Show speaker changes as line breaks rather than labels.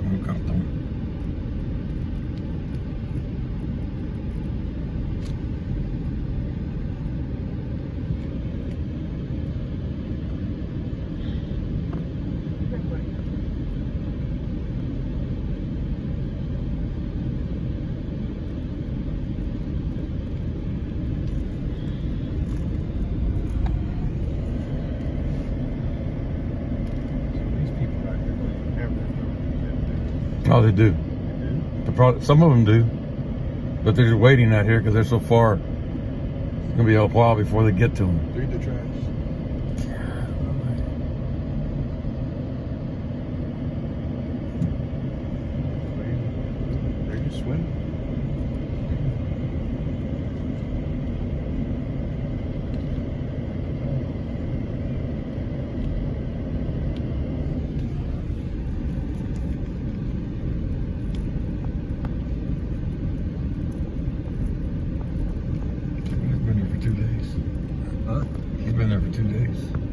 no cartão. Tá
Oh, they do. The pro- some of them do, but they're just waiting out here because they're so far. It's gonna be a while before they get to them.
Read the trash. They're just swimming.
He's been here for two days.
Huh?
He's been there for two days.